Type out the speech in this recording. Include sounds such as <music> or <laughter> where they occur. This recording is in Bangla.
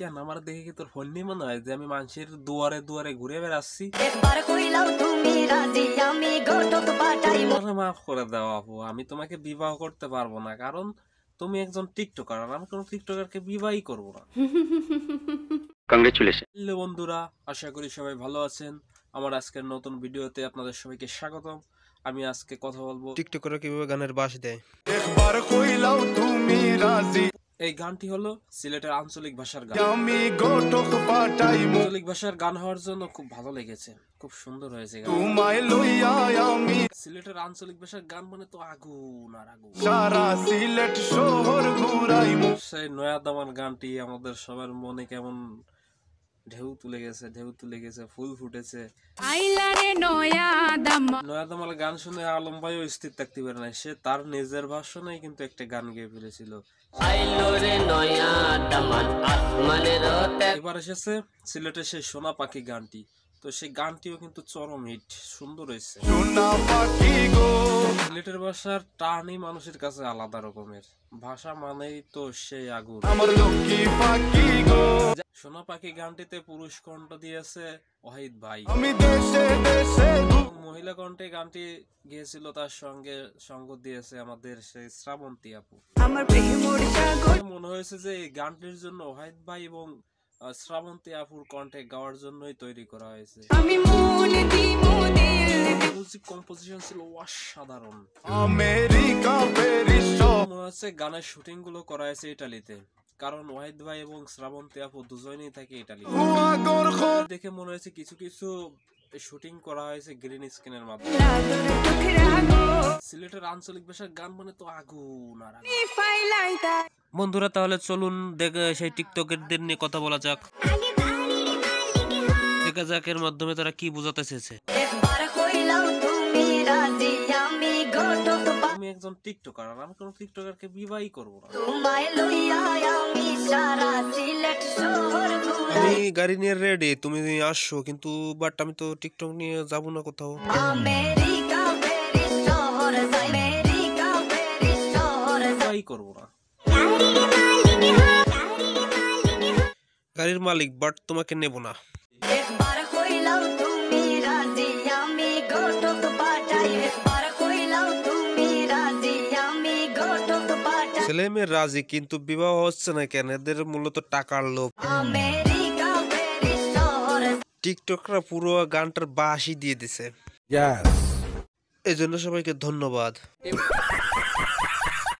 কেন আমার দেখে কি তোর ফোন মনে হয় যে আমি মানুষের দুয়ারে দুয়ারে ঘুরে বেড়াচ্ছি। একবার কইলাও তুমি রাজি আমি ঘটক পাঠাই আমাকে মাফ করে দাও আপু আমি তোমাকে বিবাহ করতে পারব না কারণ তুমি একজন টিকটকার আর আমি কোনো টিকটকারকে বিবাহই করব না। কংগ্রেচুলেশন হ্যালো বন্ধুরা আশা করি সবাই ভালো আছেন। আমার আজকের নতুন ভিডিওতে আপনাদের সবাইকে স্বাগতম। আমি আজকে কথা বলব টিকটকরা কীভাবে গানের বাস দেয়? একবার কইলাও তুমি রাজি। এই গানটি হলো সিলেটের আঞ্চলিক ভাষার গান। আঞ্চলিক ভাষার গান হওয়ার জন্য খুব ভালো লেগেছে খুব সুন্দর হয়েছে সিলেটের আঞ্চলিক ভাষার গান মানে তো আগুন আর আগুন। সারা সিলেট শহর ঘুরাই সেই নয়া দামান গানটি আমাদের সবার মনে কেমন ঢেউ তুলে গেছে ঢেউ তুলে গেছে ফুল ফুটেছে। আইলারে নয়া দামা। দামাল গান শুনে আলম ভাইও স্থির থাকতে পারে না সে তার নিজের ভাষণেই কিন্তু একটা গান গেয়ে ফেলেছিল। এবার এসেছে সিলেটের সেই সোনা পাখি গানটি। তো সেই গানটিও কিন্তু চরম হিট সুন্দর হয়েছে। সিলেটের ভাষার টানই মানুষের কাছে আলাদা রকমের। ভাষা মানেই তো সেই আগুন। সোনা পাখি গানটিতে পুরুষ কণ্ঠ দিয়েছে ওয়াহিদ ভাই। মহিলা কণ্ঠে গানটি গিয়েছিল তার সঙ্গে সঙ্গ দিয়েছে আমাদের সেই শ্রাবন্তী আপু। মনে হয়েছে যে এই গানটির জন্য ওয়াহিদ ভাই এবং শ্রাবন্তী আপুর কণ্ঠে গাওয়ার জন্যই তৈরি করা হয়েছে। মিউজিক কম্পোজিশন ছিল অসাধারণ। মনে হচ্ছে গানের শুটিংগুলো করা হয়েছে ইটালিতে। কারণ ওয়াহিদ ভাই এবং শ্রাবন্তী আপু দুজনেই থাকে ইটালিতে দেখে মনে হয়েছে কিছু কিছু শুটিং করা হয়েছে গ্রিন স্ক্রিনের মাধ্যমে। সিলেটের আঞ্চলিক ভাষার গান মানে তো আগুন আর বন্ধুরা তাহলে চলুন দেখে সেই টিকটকের টিকটকেরদের নিয়ে কথা বলা যাক। দেখা যাক এর মাধ্যমে তারা কি বোঝাতে চেয়েছে। আমি একজন টিকটকার আর আমি কোনো টিকটকারকে বিবাহই করব না। আমি গাড়ি নিয়ে রেডি তুমি আসছো কিন্তু বাট আমি তো টিকটক নিয়ে যাব না কোথাও। বিবাহই করব না। গাড়ির মালিক বাট তোমাকে নেব না। ছেলে মেয়ে রাজি কিন্তু বিবাহ হচ্ছে না কেন? এদের মূলত টাকার লোভ। টিকটকরা পুরো গানটার বাসই দিয়ে দিছে। এই জন্য সবাইকে ধন্যবাদ। <laughs>